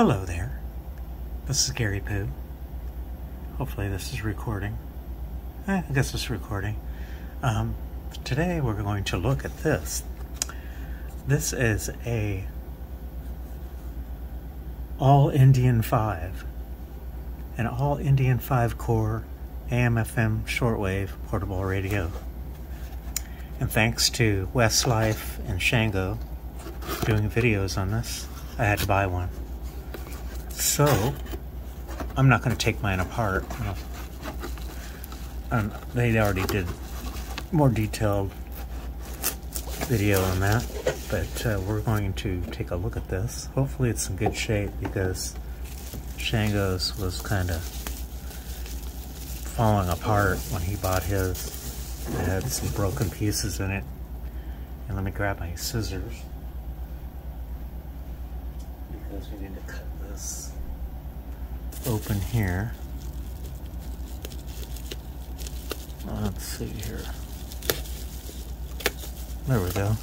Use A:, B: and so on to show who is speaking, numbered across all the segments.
A: Hello there. This is Gary Pooh. Hopefully this is recording. Eh, I guess it's recording. Um, today we're going to look at this. This is a All Indian 5. An All Indian 5 core AM FM shortwave portable radio. And thanks to Westlife and Shango doing videos on this, I had to buy one. So, I'm not going to take mine apart. Um, they already did more detailed video on that, but uh, we're going to take a look at this. Hopefully it's in good shape because Shango's was kind of falling apart when he bought his. It had some broken pieces in it. And let me grab my scissors we need to cut this open here. Let's see here. There we go.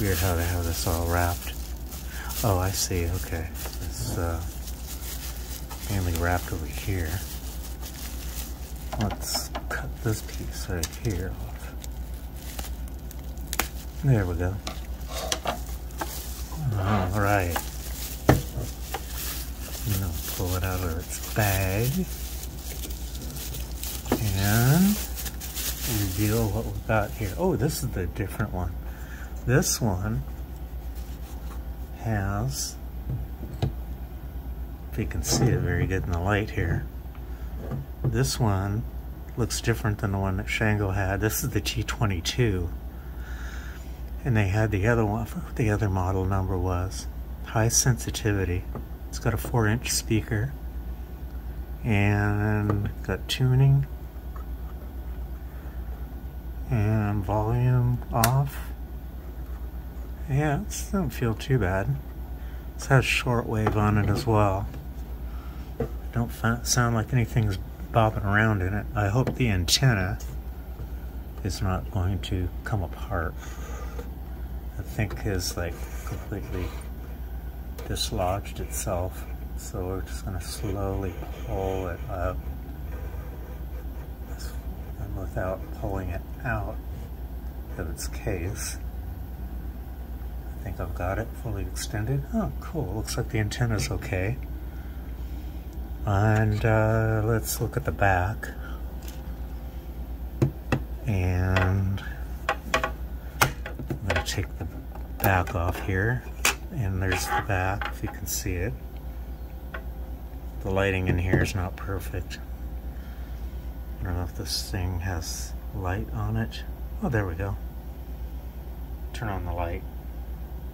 A: Weird how they have this all wrapped. Oh, I see. Okay. It's uh, mainly wrapped over here. Let's cut this piece right here off. There we go. All right. Now pull it out of its bag and reveal what we've got here. Oh, this is the different one. This one has, if you can see it very good in the light here, this one looks different than the one that Shango had. This is the T22. And they had the other one, the other model number was high sensitivity. It's got a four inch speaker and got tuning and volume off. Yeah, it doesn't feel too bad. It has shortwave on it as well. Don't sound like anything's bobbing around in it. I hope the antenna is not going to come apart. I think has like completely dislodged itself. So we're just going to slowly pull it up and without pulling it out of its case. I think I've got it fully extended. Oh, cool. Looks like the antenna's okay. And uh, let's look at the back. And I'm going to take the back off here. And there's the back, if you can see it. The lighting in here is not perfect. I don't know if this thing has light on it. Oh, there we go. Turn on the light.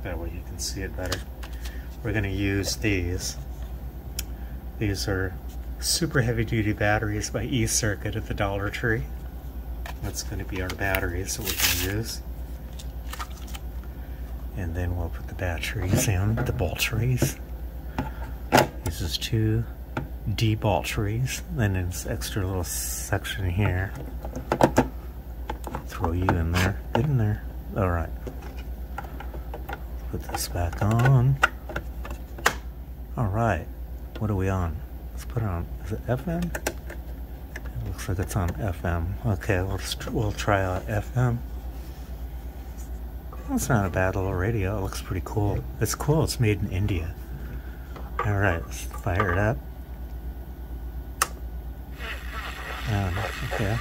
A: That way you can see it better. We're going to use these. These are super heavy duty batteries by E-Circuit at the Dollar Tree. That's going to be our batteries that we can use. And then we'll put the batteries in, the batteries. This is two D batteries. Then this extra little section here. Throw you in there. Get in there. Alright. Put this back on. Alright. What are we on? Let's put it on. Is it FM? It looks like it's on FM. Okay, let's we'll try out FM. That's not a bad little radio. It looks pretty cool. It's cool. It's made in India. All right, let's fire it up. Um, okay.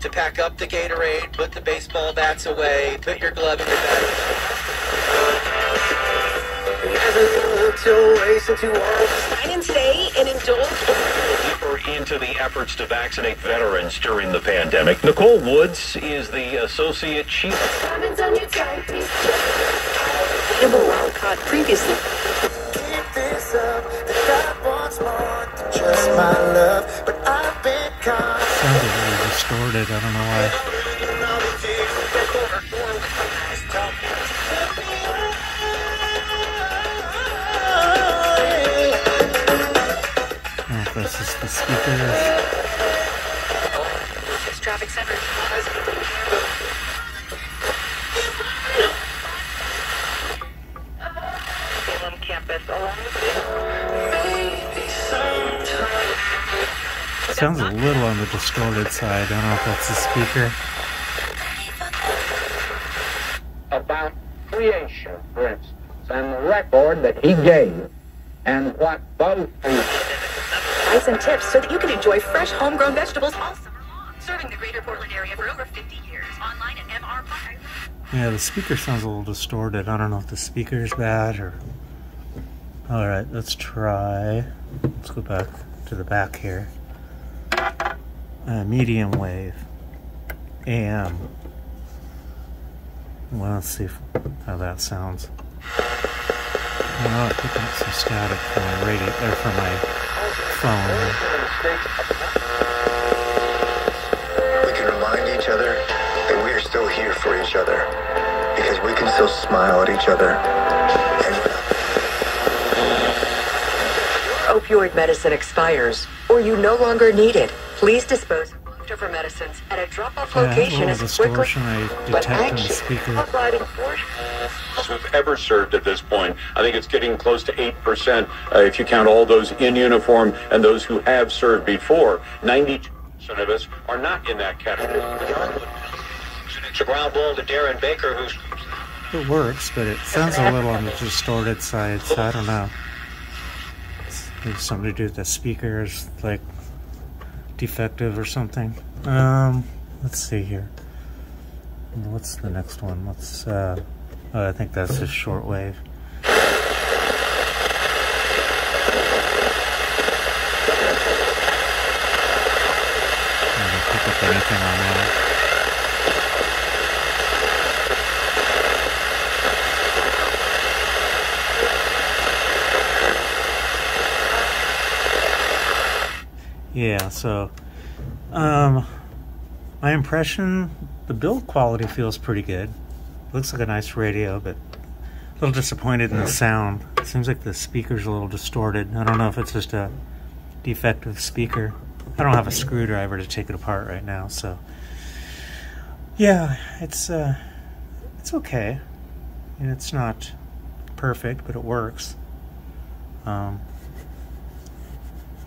B: To pack up the Gatorade, put the baseball bats away, put your glove in your bag.
C: Sign and stay and indulge.
D: Into the efforts to vaccinate veterans during the pandemic, Nicole Woods is the associate chief.
C: Comments on your timepiece. Animal wild caught previously.
A: Just my love, but I've been caught sounded really distorted. I don't know why.
C: Six traffic center.
A: Sounds a little on the distorted side. I don't know if that's the speaker.
E: about creation, for instance, and the record that he gave, and what both
C: Price and tips so that you can enjoy fresh homegrown vegetables all summer long. Serving the greater Portland area for over 50 years. Online at MR Park.
A: Yeah, the speaker sounds a little distorted. I don't know if the speaker's bad or. Alright, let's try. Let's go back to the back here. Uh, medium wave. AM. Well, let's see if, how that sounds. Oh, I'm picking up some static from my radio, or from my phone.
F: We can remind each other that we are still here for each other because we can still smile at each other. And
G: opioid medicine expires or you no longer need it, please dispose of leftover medicines at a drop-off
A: Yeah, it has a
G: location
A: little
G: as quickly.
A: distortion I
G: But
A: detect in the
G: actually,
A: speaker.
G: outright enforcement.
H: we've ever served at this point. I think it's getting close to 8% uh, if you count all those in uniform and those who have served before. 92% of us are not in that category.
B: It's a ground ball to Darren Baker, who's
A: It works, but it sounds a little on the distorted side, so I don't know. Maybe something to do with the speakers, like defective or something. Um, let's see here. What's the next one? Let's. Uh, oh, I think that's just shortwave. Anything on that. Yeah, so um my impression the build quality feels pretty good. Looks like a nice radio, but a little disappointed in the sound. seems like the speaker's a little distorted. I don't know if it's just a defective speaker. I don't have a screwdriver to take it apart right now, so yeah, it's uh it's okay. It's not perfect, but it works. Um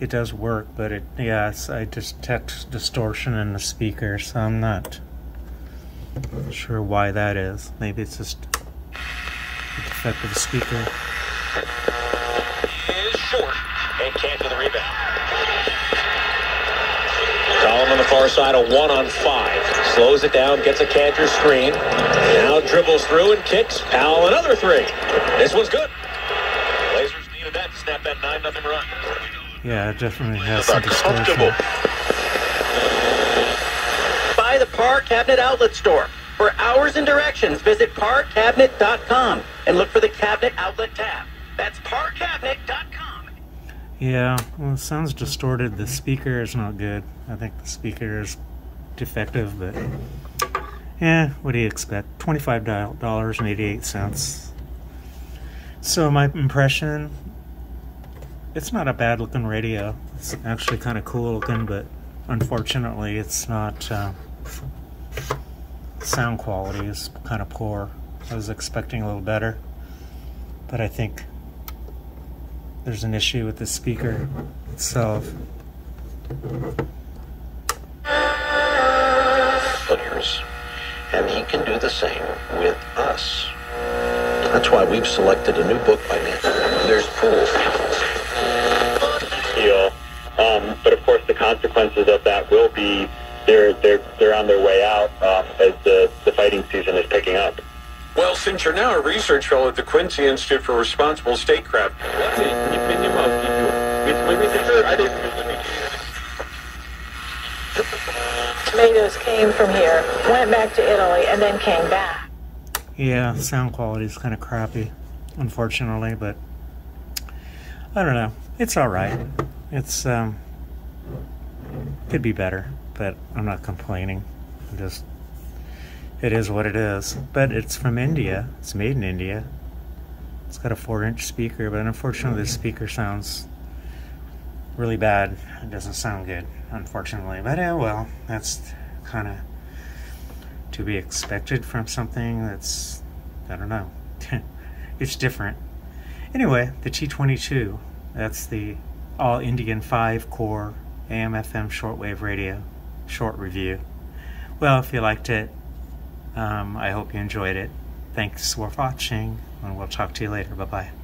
A: it does work, but it yes, I detect distortion in the speaker, so I'm not sure why that is. Maybe it's just a defect of the speaker.
D: is short and can't do the rebound. Column on the far side, a one on five. Slows it down, gets a canter screen. Now dribbles through and kicks. Powell another three. This one's good. Blazers needed that to snap that 9 nothing run.
A: Yeah, it definitely has some distortion.
I: Buy the Parr Cabinet Outlet Store. For hours and directions, visit parrcabinet.com and look for the Cabinet Outlet tab. That's parrcabinet.com.
A: Yeah, well, it sounds distorted. The speaker is not good. I think the speaker is defective, but yeah, what do you expect? Twenty-five dollars and eighty-eight cents. So my impression, it's not a bad-looking radio. It's actually kind of cool looking, but unfortunately, it's not. Uh, sound quality is kind of poor. I was expecting a little better, but I think there's an issue with the speaker itself.
J: and he can do the same with us. That's why we've selected a new book by Nancy. There's Pool.
H: Consequences of that will be they're they're they're on their way out um, as the the fighting season is picking up. Well, since you're now a research fellow at the Quincy Institute for Responsible Statecraft,
K: Tomatoes came from here, went back to Italy, and then came back.
A: Yeah, sound quality is kind of crappy, unfortunately, but I don't know. It's all right. It's um, could be better, but I'm not complaining. I'm just it is what it is. But it's from India. It's made in India. It's got a four-inch speaker, but unfortunately, the speaker sounds really bad. It doesn't sound good, unfortunately. But yeah, well, that's kind of to be expected from something that's, I don't know, it's different. Anyway, the T22, that's the all Indian 5 core AM FM shortwave radio short review. Well, if you liked it, um, I hope you enjoyed it. Thanks for watching, and we'll talk to you later. Bye bye.